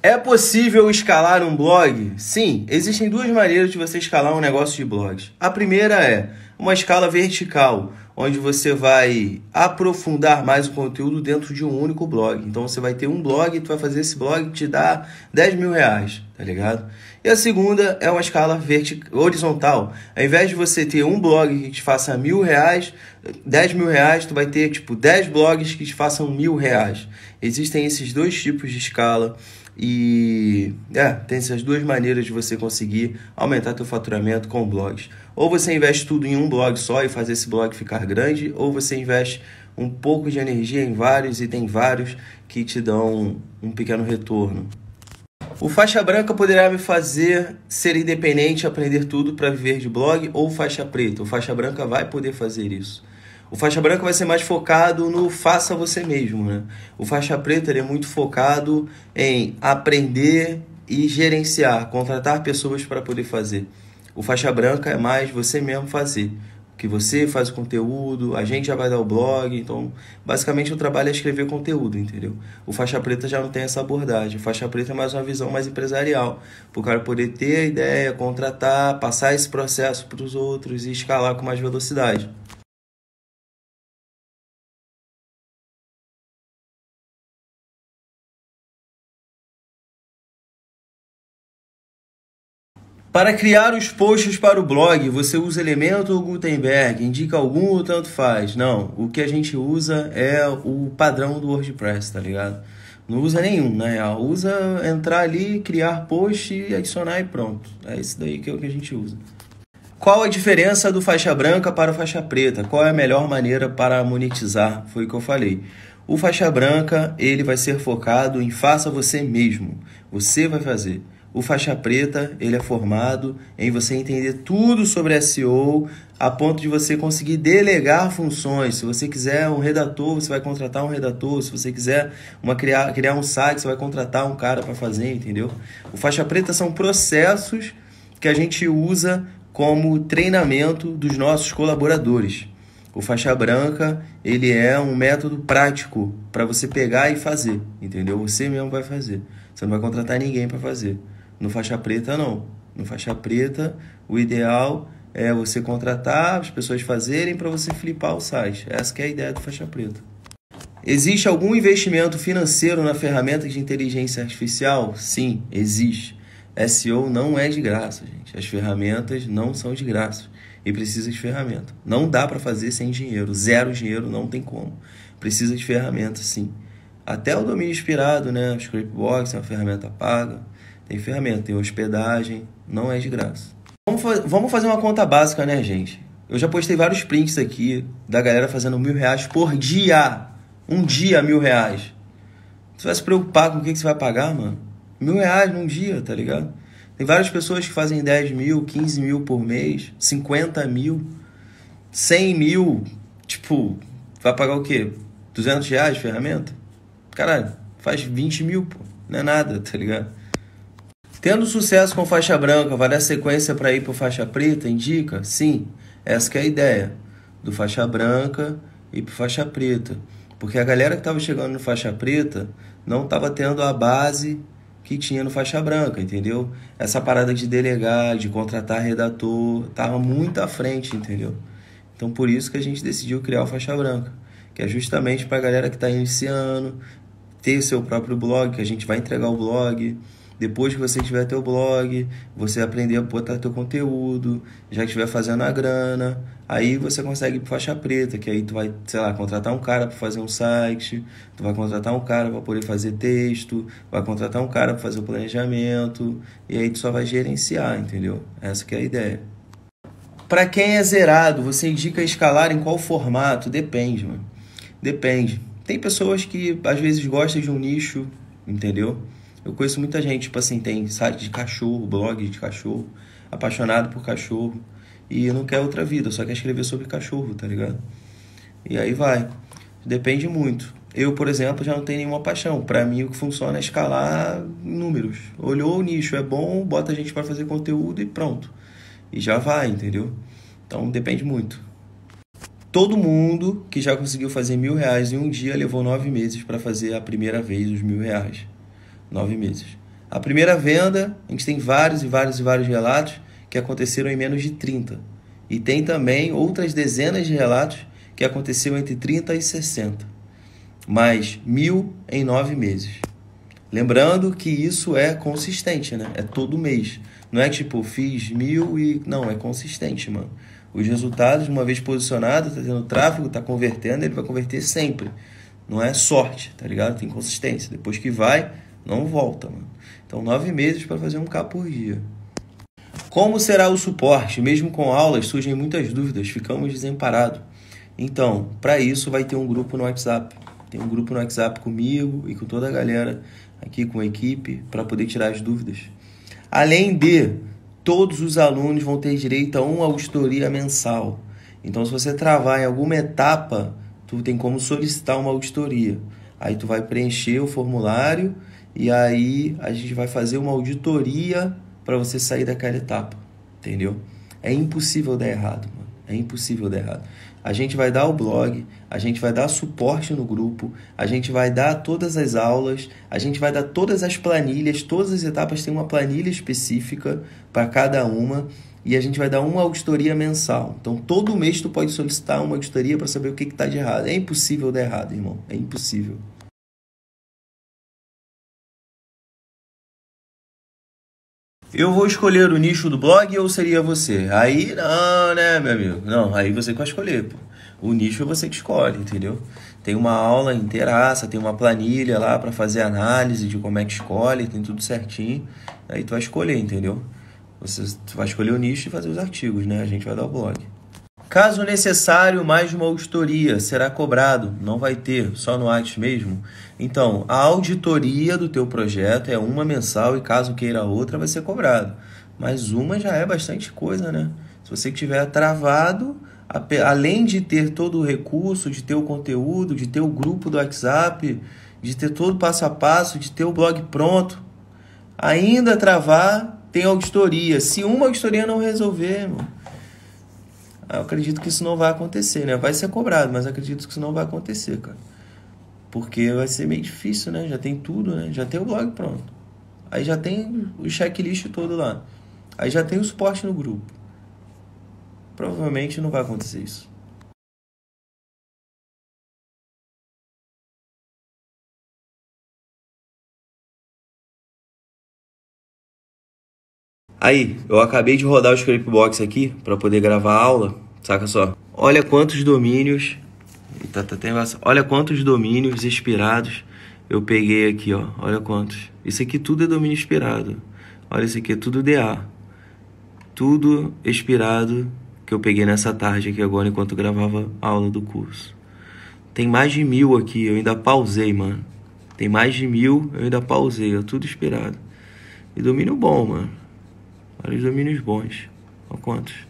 É possível escalar um blog? Sim, existem duas maneiras de você escalar um negócio de blogs. A primeira é uma escala vertical, onde você vai aprofundar mais o conteúdo dentro de um único blog. Então você vai ter um blog e tu vai fazer esse blog te dar 10 mil reais, tá ligado? E a segunda é uma escala horizontal. Ao invés de você ter um blog que te faça mil reais, 10 mil reais, tu vai ter tipo 10 blogs que te façam mil reais. Existem esses dois tipos de escala. E é, tem essas duas maneiras de você conseguir aumentar teu faturamento com blogs. Ou você investe tudo em um blog só e faz esse blog ficar grande, ou você investe um pouco de energia em vários e tem vários que te dão um pequeno retorno. O faixa branca poderá me fazer ser independente, aprender tudo para viver de blog ou faixa preta. O faixa branca vai poder fazer isso. O faixa branca vai ser mais focado no faça você mesmo, né? O faixa preta é muito focado em aprender e gerenciar, contratar pessoas para poder fazer. O faixa branca é mais você mesmo fazer que você faz o conteúdo, a gente já vai dar o blog, então basicamente o trabalho é escrever conteúdo, entendeu? O faixa preta já não tem essa abordagem, o faixa preta é mais uma visão mais empresarial, para o cara poder ter a ideia, contratar, passar esse processo para os outros e escalar com mais velocidade. Para criar os posts para o blog, você usa Elemento ou Gutenberg? Indica algum ou tanto faz? Não, o que a gente usa é o padrão do WordPress, tá ligado? Não usa nenhum, real. Usa entrar ali, criar post, adicionar e pronto. É isso daí que é o que a gente usa. Qual a diferença do faixa branca para o faixa preta? Qual é a melhor maneira para monetizar? Foi o que eu falei. O faixa branca, ele vai ser focado em faça você mesmo. Você vai fazer. O faixa preta, ele é formado em você entender tudo sobre SEO, a ponto de você conseguir delegar funções. Se você quiser um redator, você vai contratar um redator. Se você quiser uma criar, criar um site, você vai contratar um cara para fazer, entendeu? O faixa preta são processos que a gente usa como treinamento dos nossos colaboradores. O faixa branca, ele é um método prático para você pegar e fazer, entendeu? Você mesmo vai fazer. Você não vai contratar ninguém para fazer. No faixa preta, não. No faixa preta, o ideal é você contratar as pessoas fazerem para você flipar o site. Essa é a ideia do faixa preta. Existe algum investimento financeiro na ferramenta de inteligência artificial? Sim, existe. SEO não é de graça, gente. As ferramentas não são de graça e precisa de ferramenta. Não dá para fazer sem dinheiro. Zero dinheiro não tem como. Precisa de ferramenta, sim. Até o domínio inspirado, né? O Scriptbox é uma ferramenta paga. Tem ferramenta, tem hospedagem, não é de graça. Vamos, vamos fazer uma conta básica, né, gente? Eu já postei vários prints aqui da galera fazendo mil reais por dia. Um dia, mil reais. Você vai se preocupar com o que, que você vai pagar, mano? Mil reais num dia, tá ligado? Tem várias pessoas que fazem 10 mil, 15 mil por mês, 50 mil, 100 mil. Tipo, vai pagar o quê? 200 reais de ferramenta? Caralho, faz 20 mil, pô. Não é nada, tá ligado? Tendo sucesso com faixa branca, vai dar sequência para ir para faixa preta? Indica? Sim, essa é a ideia. Do faixa branca e para faixa preta. Porque a galera que estava chegando no faixa preta não estava tendo a base que tinha no faixa branca, entendeu? Essa parada de delegar, de contratar redator, estava muito à frente, entendeu? Então por isso que a gente decidiu criar o faixa branca, que é justamente para a galera que está iniciando, ter seu próprio blog, que a gente vai entregar o blog, depois que você tiver teu blog, você aprender a botar teu conteúdo, já estiver fazendo a grana, aí você consegue faixa preta, que aí tu vai, sei lá, contratar um cara para fazer um site, tu vai contratar um cara para poder fazer texto, vai contratar um cara para fazer o planejamento, e aí tu só vai gerenciar, entendeu? Essa que é a ideia. Para quem é zerado, você indica escalar em qual formato? Depende, mano. Depende. Tem pessoas que às vezes gostam de um nicho, entendeu? Eu conheço muita gente, tipo assim, tem site de cachorro, blog de cachorro, apaixonado por cachorro e não quer outra vida, só quer escrever sobre cachorro, tá ligado? E aí vai. Depende muito. Eu, por exemplo, já não tenho nenhuma paixão. Para mim, o que funciona é escalar números. Olhou o nicho, é bom, bota a gente para fazer conteúdo e pronto. E já vai, entendeu? Então depende muito. Todo mundo que já conseguiu fazer mil reais em um dia levou nove meses para fazer a primeira vez os mil reais nove meses. A primeira venda, a gente tem vários e vários e vários relatos que aconteceram em menos de 30. E tem também outras dezenas de relatos que aconteceu entre 30 e 60. Mais mil em nove meses. Lembrando que isso é consistente, né? É todo mês. Não é tipo, fiz mil e. Não, é consistente, mano. Os resultados, uma vez posicionado, tá tendo tráfego, tá convertendo, ele vai converter sempre. Não é sorte, tá ligado? Tem consistência. Depois que vai, não volta, mano. Então, nove meses para fazer um K por dia. Como será o suporte? Mesmo com aulas, surgem muitas dúvidas, ficamos desamparados. Então, para isso, vai ter um grupo no WhatsApp. Tem um grupo no WhatsApp comigo e com toda a galera aqui, com a equipe, para poder tirar as dúvidas. Além de, todos os alunos vão ter direito a uma auditoria mensal. Então, se você travar em alguma etapa, tu tem como solicitar uma auditoria. Aí tu vai preencher o formulário e aí a gente vai fazer uma auditoria para você sair daquela etapa, entendeu? É impossível dar errado, mano. É impossível dar errado. A gente vai dar o blog, a gente vai dar suporte no grupo, a gente vai dar todas as aulas, a gente vai dar todas as planilhas, todas as etapas têm uma planilha específica para cada uma e a gente vai dar uma auditoria mensal. Então todo mês tu pode solicitar uma auditoria para saber o que está de errado. É impossível dar errado, irmão. É impossível. Eu vou escolher o nicho do blog ou seria você? Aí não, né, meu amigo? Não, aí você que vai escolher, pô. O nicho é você que escolhe, entendeu? Tem uma aula inteiraça, tem uma planilha lá para fazer análise de como é que escolhe, tem tudo certinho. Aí tu vai escolher, entendeu? Você vai escolher o nicho e fazer os artigos, né? A gente vai dar o blog. Caso necessário, mais uma auditoria será cobrado. Não vai ter, só no Act mesmo. Então, a auditoria do teu projeto é uma mensal e caso queira outra vai ser cobrado. Mas uma já é bastante coisa, né? Se você tiver travado, além de ter todo o recurso, de ter o conteúdo, de ter o grupo do WhatsApp, de ter todo o passo a passo, de ter o blog pronto, ainda travar, tem auditoria. Se uma auditoria não resolver, mano, eu acredito que isso não vai acontecer, né? Vai ser cobrado, mas acredito que isso não vai acontecer, cara. Porque vai ser meio difícil, né? Já tem tudo, né? Já tem o blog pronto. Aí já tem o checklist todo lá. Aí já tem o suporte no grupo. Provavelmente não vai acontecer isso. Aí, eu acabei de rodar o Scriptbox aqui para poder gravar a aula, saca só. Olha quantos domínios, tá, tá, tem, olha quantos domínios expirados eu peguei aqui, ó. Olha quantos. Isso aqui tudo é domínio expirado. Olha isso aqui é tudo DA. Tudo expirado que eu peguei nessa tarde aqui agora enquanto gravava a aula do curso. Tem mais de mil aqui, eu ainda pausei, mano. Tem mais de mil, eu ainda pausei, ó, tudo expirado. E domínio bom, mano. Olha os domínios bons. Olha quantos.